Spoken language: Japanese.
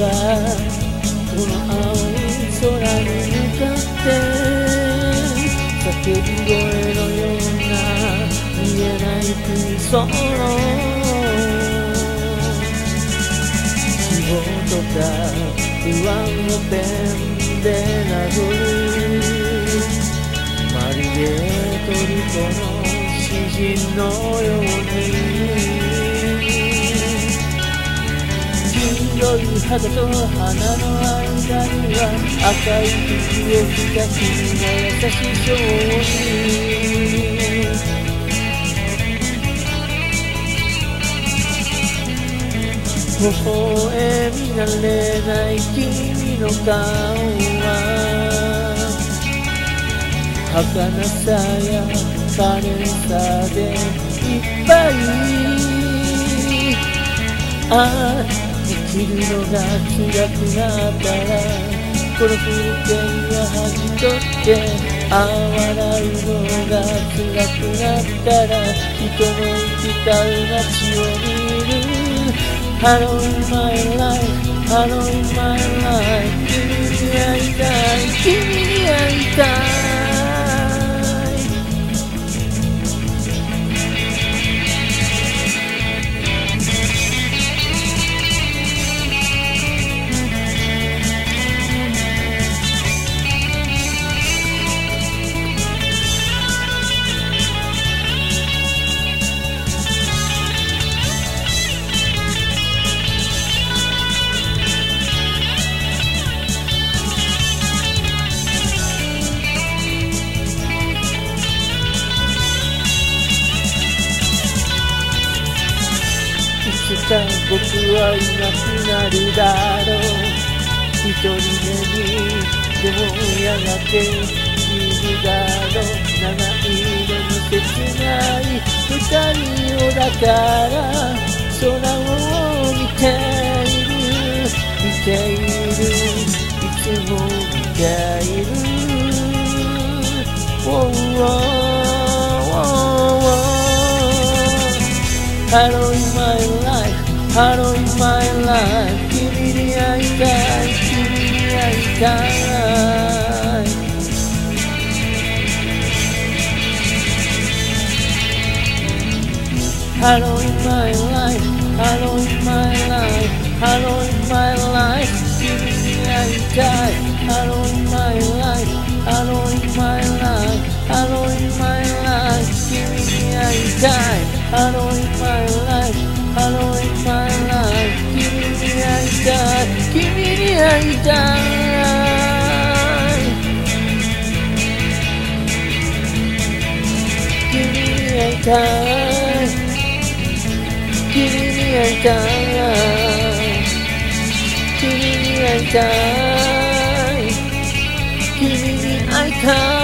はこの青い空に向かって叫び声のような見えない空想希望とか不安の点で殴るマリエトリコの詩人のように肌と鼻の間には赤い服を着た君の優しい少年微笑み慣れない君の顔は。儚さや可憐さでいっぱい。ああ生きるのが辛くなったらこの風景は恥取ってあ笑うのが辛くなったら人の行き交う街を見る。Hello in my life, hello in my life. いつか僕はいなくなるだろう一人目にでもやがているだろう長いでも切ない二人をだから空を見ている見ているいつも見ている Whoa, whoa, whoa, whoa. Hello in my life, hello in my life 君に会いたい、君に会いたい and die. Give me a time. Give me a time. Give me a time. Give me a time.